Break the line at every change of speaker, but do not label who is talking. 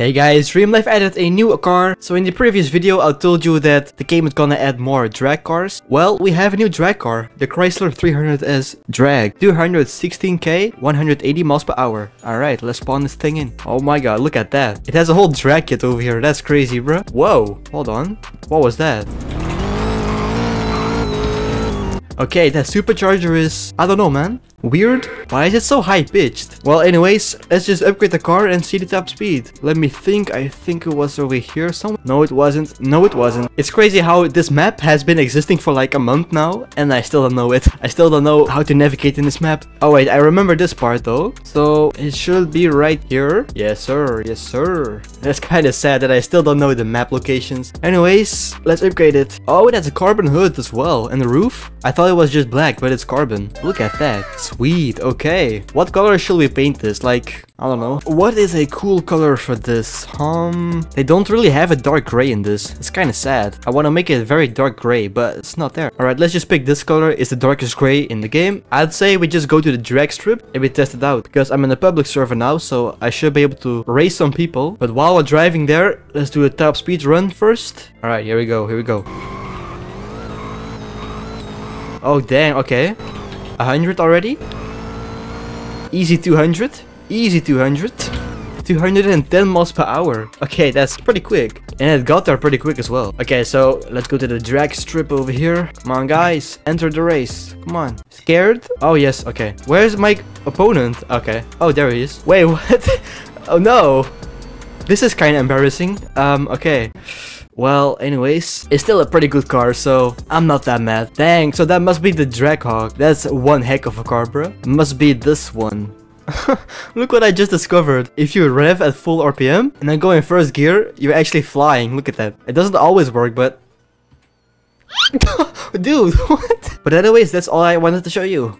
Hey guys, Dream Life added a new car. So in the previous video I told you that the game is gonna add more drag cars. Well, we have a new drag car, the Chrysler 300S Drag. 216k, 180 miles per hour. Alright, let's spawn this thing in. Oh my god, look at that. It has a whole drag kit over here, that's crazy bro. Whoa, hold on. What was that? Okay, that supercharger is... I don't know man. Weird? Why is it so high pitched? Well anyways, let's just upgrade the car and see the top speed. Let me think, I think it was over here somewhere. No it wasn't, no it wasn't. It's crazy how this map has been existing for like a month now and I still don't know it. I still don't know how to navigate in this map. Oh wait, I remember this part though. So it should be right here. Yes sir, yes sir. That's kinda sad that I still don't know the map locations. Anyways, let's upgrade it. Oh, it has a carbon hood as well. And the roof? I thought it was just black, but it's carbon. Look at that. Sweet, okay. What color should we paint this? Like, I don't know. What is a cool color for this? Um, they don't really have a dark gray in this. It's kind of sad. I want to make it very dark gray, but it's not there. Alright, let's just pick this color. It's the darkest gray in the game. I'd say we just go to the drag strip and we test it out. Because I'm in a public server now, so I should be able to race some people. But while we're driving there, let's do a top speed run first. Alright, here we go, here we go. Oh, dang, okay. 100 already? Easy 200? Easy 200? 210 miles per hour. Okay, that's pretty quick. And it got there pretty quick as well. Okay, so let's go to the drag strip over here. Come on, guys. Enter the race. Come on. Scared? Oh, yes. Okay. Where's my opponent? Okay. Oh, there he is. Wait, what? oh, no. This is kind of embarrassing. Um, okay. Well, anyways, it's still a pretty good car, so I'm not that mad. Dang, so that must be the Draghawk. That's one heck of a car, bro. Must be this one. Look what I just discovered. If you rev at full RPM and then go in first gear, you're actually flying. Look at that. It doesn't always work, but... Dude, what? But anyways, that's all I wanted to show you.